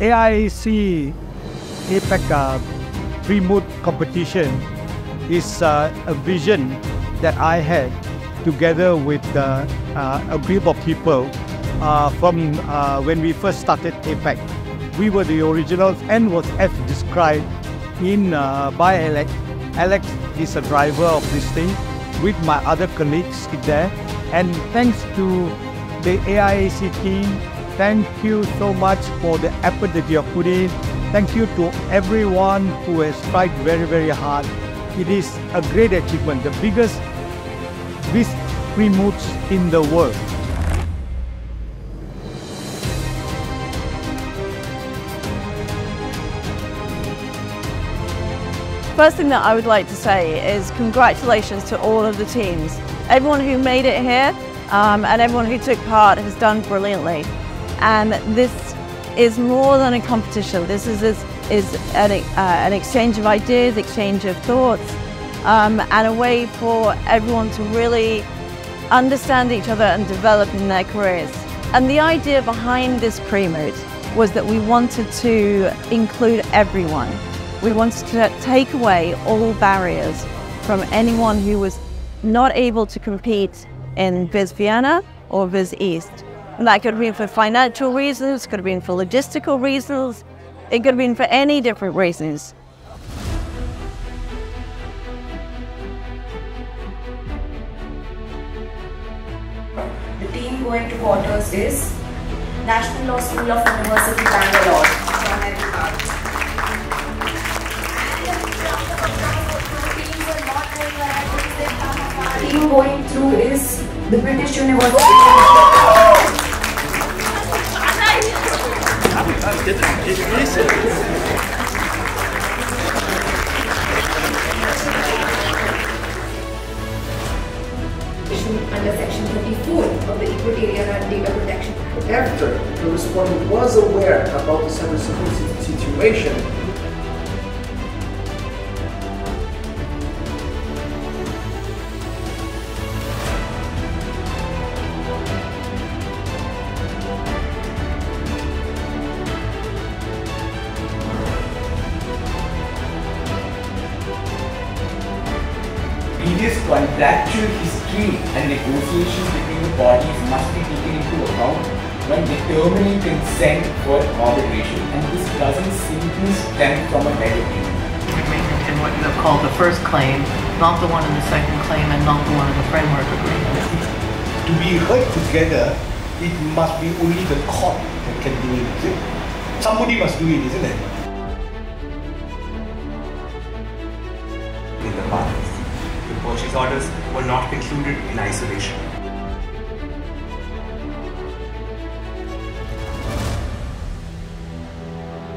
AIAC APAC uh, pre-moot competition is uh, a vision that I had together with uh, uh, a group of people uh, from uh, when we first started APAC. We were the originals and was as described in by Alex. Alex is a driver of this thing with my other colleagues there. And thanks to the AIAC team, thank you so much for the effort that you have put in. Thank you to everyone who has tried very, very hard. It is a great achievement, the biggest Vis pre-moots in the world. First thing that I would like to say is congratulations to all of the teams. Everyone who made it here um, and everyone who took part has done brilliantly. And this is more than a competition. This is, is, is an, uh, an exchange of ideas, exchange of thoughts, um, and a way for everyone to really understand each other and develop in their careers. And the idea behind this pre-moot was that we wanted to include everyone. We wanted to take away all barriers from anyone who was not able to compete in Vis Vienna or Vis East. And that could have been for financial reasons, could have been for logistical reasons, it could have been for any different reasons. The team going to quarters is National Law School of University Bangalore. Team going through is the British University. The respondent was aware about the cybersecurity situation, previous contractual history and negotiations between the parties must be taken into account when determining consent for arbitration and this doesn't simply stem from a bad opinion. in what you have called the first claim, not the one in the second claim, and not the one in the framework agreement. to be heard together, it must be only the court that can do it, is it? Somebody must do it, isn't it? in the past. The purchase orders were not concluded in isolation.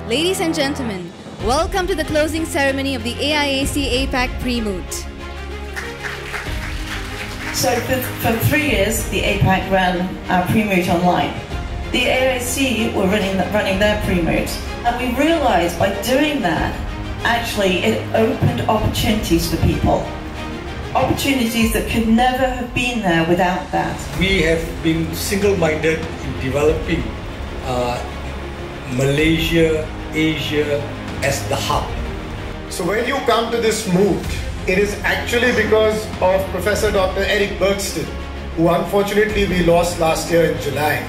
Ladies and gentlemen, welcome to the closing ceremony of the AIAC APAC pre-moot. So for, for three years, the APAC ran our pre-moot online. The AIC were running, running their pre-moot. And we realised by doing that, actually it opened opportunities for people. Opportunities that could never have been there without that. We have been single-minded in developing uh, Malaysia, Asia as the hub. So when you come to this moot, it is actually because of Professor Dr. Eric Bergsten, who unfortunately we lost last year in July,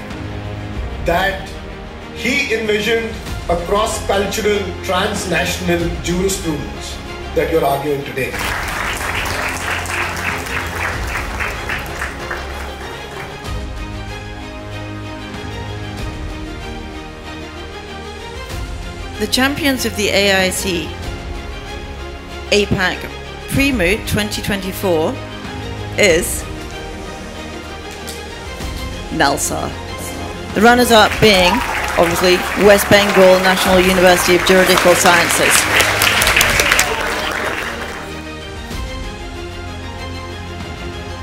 that he envisioned a cross-cultural, transnational jurisprudence that you're arguing today. The champions of the AIC APAC Pre-Moot 2024 is NALSA. The runners-up being, obviously, West Bengal National University of Juridical Sciences.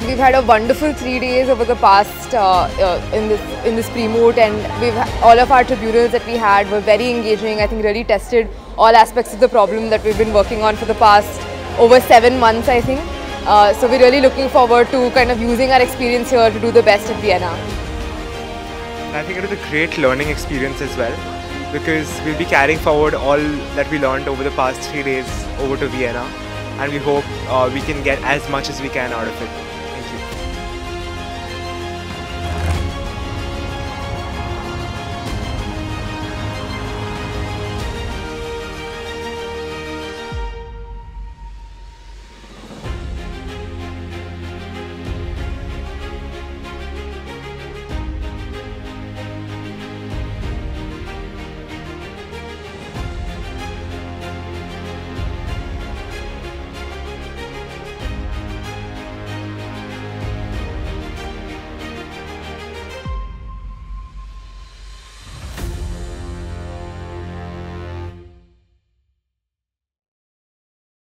We've had a wonderful three days over the past uh, uh, in this in this pre-moot, and we've all of our tribunals that we had were very engaging. I think really tested all aspects of the problem that we've been working on for the past over seven months. I think. Uh, so we're really looking forward to kind of using our experience here to do the best at Vienna. I think it was a great learning experience as well because we'll be carrying forward all that we learned over the past three days over to Vienna and we hope uh, we can get as much as we can out of it.